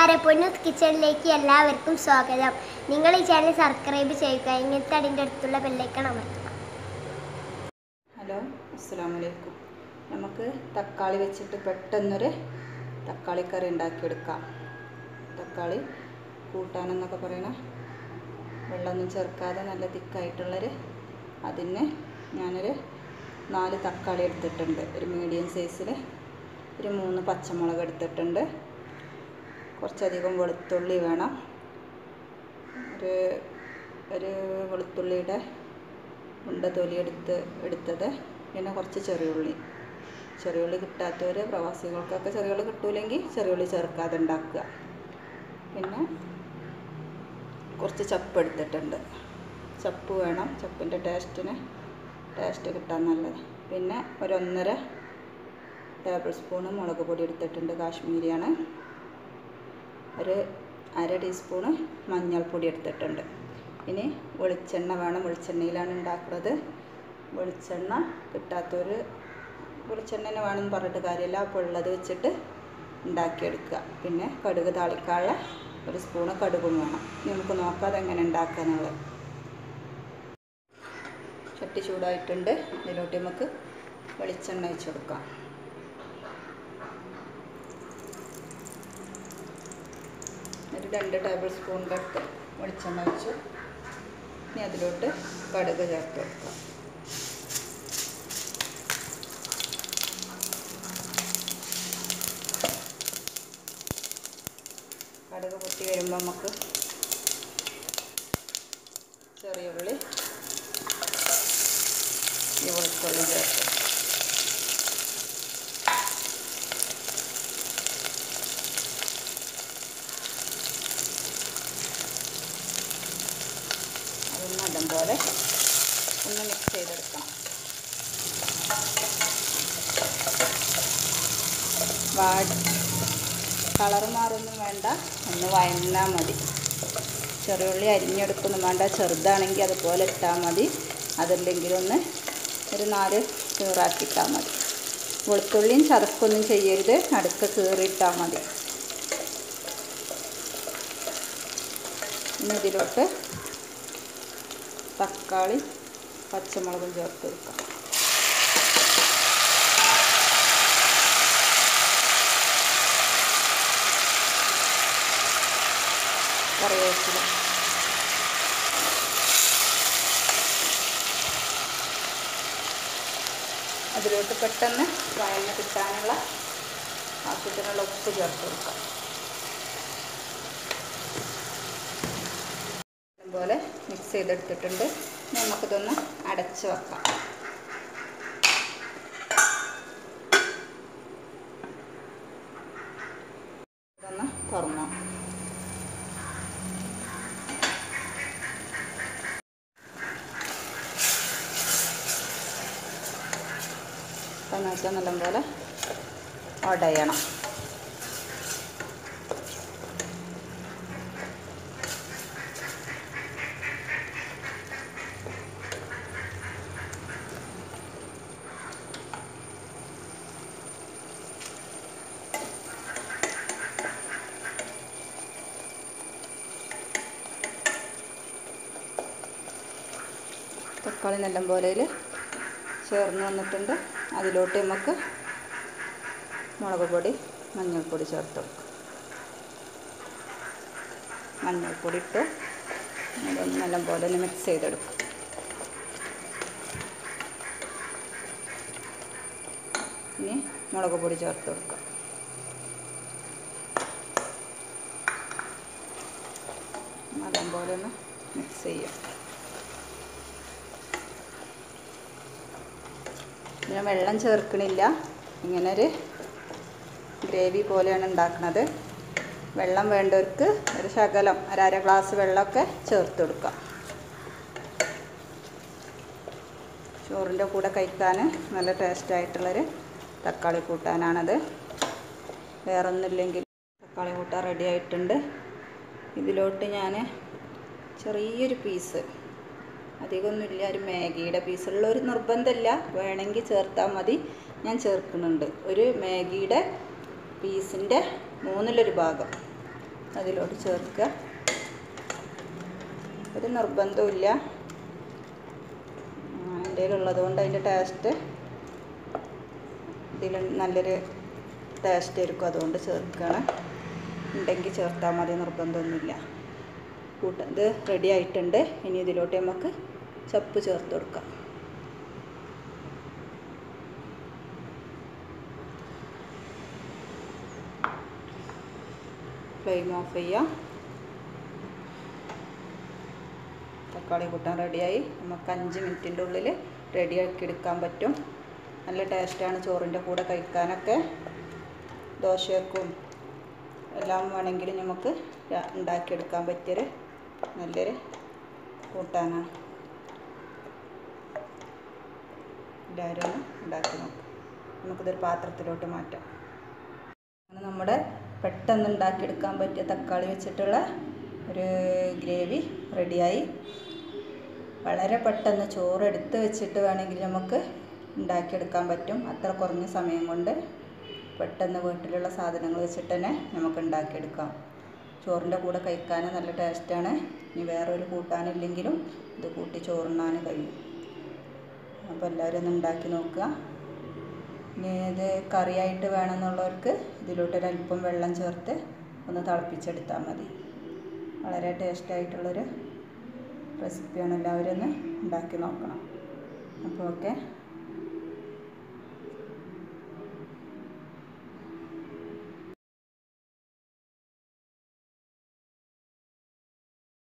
കൂട്ടുകാരെ പൊന്നൂസ് കിച്ചണിലേക്ക് എല്ലാവർക്കും സ്വാഗതം. നിങ്ങൾ ഈ ചാനൽ സബ്സ്ക്രൈബ് ചെയ്യുക ഇങ്ങനത്തെ അതിന്റെ അടുത്തുള്ള ബെല്ലൈക്കൺ അമർത്തുക ഹലോ അസ്സാം വലൈക്കും നമുക്ക് തക്കാളി വെച്ചിട്ട് പെട്ടെന്നൊരു തക്കാളി കറി ഉണ്ടാക്കിയെടുക്കാം. തക്കാളി കൂട്ടാനെന്നൊക്കെ പറയണ വെള്ളമൊന്നും ചേർക്കാതെ നല്ല തിക്കായിട്ടുള്ളൊരു അതിന് ഞാനൊരു നാല് തക്കാളി എടുത്തിട്ടുണ്ട്. ഒരു മീഡിയം സൈസിൽ ഒരു മൂന്ന് പച്ചമുളക് എടുത്തിട്ടുണ്ട്. കുറച്ചധികം വെളുത്തുള്ളി വേണം. ഒരു ഒരു വെളുത്തുള്ളിയുടെ ഉണ്ട തൊലി എടുത്ത് എടുത്തത്. പിന്നെ കുറച്ച് ചെറിയുള്ളി. ചെറിയുള്ളി കിട്ടാത്തവർ പ്രവാസികൾക്കൊക്കെ ചെറിയുള്ളി കിട്ടൂലെങ്കിൽ ചെറിയുള്ളി ചേർക്കാതെ ഉണ്ടാക്കുക. പിന്നെ കുറച്ച് ചപ്പ് എടുത്തിട്ടുണ്ട്. ചപ്പ് വേണം. ചപ്പിന്റെ ടേസ്റ്റിന് ടേസ്റ്റ് കിട്ടാൻ നല്ലത്. പിന്നെ ഒരു ഒന്നര ടേബിൾ സ്പൂണ് മുളക് പൊടി എടുത്തിട്ടുണ്ട്. കാശ്മീരിയാണ്. ഒരു അര ടീസ്പൂണ് മഞ്ഞൾപ്പൊടി എടുത്തിട്ടുണ്ട്. ഇനി വെളിച്ചെണ്ണ വേണം. വെളിച്ചെണ്ണയിലാണ് ഉണ്ടാക്കുന്നത്. വെളിച്ചെണ്ണ കിട്ടാത്തൊരു വേണം വേണമെന്ന് പറഞ്ഞിട്ട് കാര്യമില്ല. അപ്പോൾ ഉള്ളത് വെച്ചിട്ട് ഉണ്ടാക്കിയെടുക്കുക. പിന്നെ കടുക് താളിക്കാനുള്ള ഒരു സ്പൂണ് കടുകും വേണം. ഇനി നമുക്ക് നോക്കാം അതെങ്ങനെ ഉണ്ടാക്കുക എന്നുള്ളത്. ചട്ടി ചൂടായിട്ടുണ്ട്. ഇതിലോട്ട് നമുക്ക് വെളിച്ചെണ്ണ ഒഴിച്ച് കൊടുക്കാം ഒരു രണ്ട് ടേബിൾ സ്പൂണിന്റെ അടുത്ത് വെളിച്ചെണ്ണ വെച്ച് ഇനി അതിലോട്ട് കടുക് ചേർത്ത് വെക്കാം. കടുക് പൊട്ടി വരുമ്പോൾ നമുക്ക് ചെറിയ ഉള്ളി ഈ വെളുത്തുള്ളി ചേർത്ത് നല്ലപോലെ ഒന്ന് മിക്സ് ചെയ്തെടുക്കണം വാടി കളർ മാറൊന്നും വേണ്ട. ഒന്ന് വയന്നാൽ മതി. ചെറിയുള്ളി അരിഞ്ഞെടുക്കൊന്നും വേണ്ട. ചെറുതാണെങ്കിൽ അതുപോലെ ഇട്ടാൽ മതി. അതല്ലെങ്കിൽ ഒന്ന് ഒരു നാല് കീറാക്കിയിട്ടാൽ മതി. വെളുത്തുള്ളിയും ചതക്കൊന്നും ചെയ്യരുത്. അടുക്ക കീറിയിട്ടാൽ മതി. ഇനി ഇതിലോട്ട് തക്കാളി പച്ചമുളകും ചേർത്ത് വെക്കാം കറിവേപ്പില. അതിലോട്ട് പെട്ടെന്ന് വയന്ന് കിട്ടാനുള്ള ആവശ്യത്തിനുള്ള ഉപ്പ് ചേർത്ത് കൊടുക്കാം. പോലെ മിക്സ് ചെയ്തെടുത്തിട്ടുണ്ട്. നമുക്കിതൊന്ന് അടച്ചു വെക്കാം. ഇതൊന്ന് തുറന്നു. അപ്പം വെച്ചാൽ നല്ലപോലെ ഉടയണം തക്കാളി നല്ല പോലെ ചേർന്ന് വന്നിട്ടുണ്ട്. അതിലോട്ട് നമുക്ക് മുളക് പൊടി മഞ്ഞൾപ്പൊടി ചേർത്ത് കൊടുക്കും. മഞ്ഞൾപ്പൊടി ഇട്ട്. നല്ല പോലെ ഒന്ന് മിക്സ് ചെയ്തെടുക്കും. ഇനി മുളക് പൊടി ചേർത്ത് കൊടുക്കാം. നല്ല പോലെ ഒന്ന് മിക്സ് ചെയ്യാം. പിന്നെ വെള്ളം ചേർക്കണില്ല. ഇങ്ങനൊരു ഗ്രേവി പോലെയാണ് ഉണ്ടാക്കുന്നത് വെള്ളം വേണ്ടവർക്ക് ഒരു ശകലം ഒരര ഗ്ലാസ് വെള്ളമൊക്കെ ചേർത്ത് കൊടുക്കാം. ചോറിന്റെ കൂടെ കഴിക്കാൻ നല്ല ടേസ്റ്റ് ആയിട്ടുള്ളൊരു തക്കാളി കൂട്ടാനാണത്. വേറൊന്നുമില്ലെങ്കിൽ തക്കാളി കൂട്ടാൻ റെഡി ആയിട്ടുണ്ട്. ഇതിലോട്ട് ഞാൻ ചെറിയൊരു പീസ് അധികമൊന്നുമില്ല. ഒരു മാഗിയുടെ പീസുള്ള ഒരു നിർബന്ധമില്ല. വേണമെങ്കിൽ ചേർത്താൽ മതി. ഞാൻ ചേർക്കുന്നുണ്ട്. ഒരു മാഗിയുടെ പീസിന്റെ മൂന്നിലൊരു ഭാഗം അതിലോട്ട് ചേർക്കുക. ഒരു നിർബന്ധമില്ല എന്റെ ഉള്ളത് കൊണ്ട് അതിന്റെ ടേസ്റ്റ് ഇതിൽ നല്ലൊരു ടേസ്റ്റ് ആയിരിക്കും അതുകൊണ്ട് ചേർക്കുകയാണ്. ഉണ്ടെങ്കിൽ ചേർത്താൽ മതി. നിർബന്ധമൊന്നുമില്ല. കൂട്ട ഇത് റെഡി ആയിട്ടുണ്ട്. ഇനി ഇതിലോട്ട് നമുക്ക് ചപ്പ് ചേർത്ത് കൊടുക്കുക. ഫ്ലെയിം ഓഫ് ചെയ്യാം തക്കാളി കൂട്ടാൻ റെഡിയായി. നമുക്ക് അഞ്ച് മിനിറ്റിന്റെ ഉള്ളിൽ റെഡിയാക്കി എടുക്കാൻ പറ്റും. നല്ല ടേസ്റ്റാണ് ചോറിന്റെ കൂടെ കഴിക്കാനൊക്കെ. ദോശയ്ക്കും എല്ലാം വേണമെങ്കിലും നമുക്ക് ഉണ്ടാക്കിയെടുക്കാൻ പറ്റിയൊരു നല്ലൊരു കൂട്ടാനാണ്. എല്ലാവരും ഒന്ന് ഉണ്ടാക്കി നോക്കാം. നമുക്കിതൊരു പാത്രത്തിലോട്ട് മാറ്റാം. നമ്മുടെ പെട്ടെന്ന് ഉണ്ടാക്കിയെടുക്കാൻ പറ്റിയ തക്കാളി വെച്ചിട്ടുള്ള ഒരു ഗ്രേവി റെഡിയായി. വളരെ പെട്ടെന്ന് ചോറ് എടുത്ത് വെച്ചിട്ട് വേണമെങ്കിൽ നമുക്ക് ഉണ്ടാക്കിയെടുക്കാൻ പറ്റും. അത്ര കുറഞ്ഞ സമയം കൊണ്ട് പെട്ടെന്ന് വീട്ടിലുള്ള സാധനങ്ങൾ വെച്ചിട്ട് തന്നെ നമുക്ക് ഉണ്ടാക്കിയെടുക്കാം. ചോറിന്റെ കൂടെ കഴിക്കാൻ നല്ല ടേസ്റ്റാണ്. ഇനി വേറൊരു കൂട്ടാനില്ലെങ്കിലും ഇത് കൂട്ടി ചോറുണ്ണാൻ കഴിയും. അപ്പോൾ എല്ലാവരും ഒന്ന് ഉണ്ടാക്കി നോക്കുക. ഇനി ഇത് കറിയായിട്ട് വേണമെന്നുള്ളവർക്ക് ഇതിലോട്ടൊരല്പം വെള്ളം ചേർത്ത് ഒന്ന് തിളപ്പിച്ചെടുത്താൽ മതി. വളരെ ടേസ്റ്റായിട്ടുള്ളൊരു റെസിപ്പിയാണ് എല്ലാവരും ഒന്ന് ഉണ്ടാക്കി നോക്കണം. അപ്പോൾ ഓക്കെ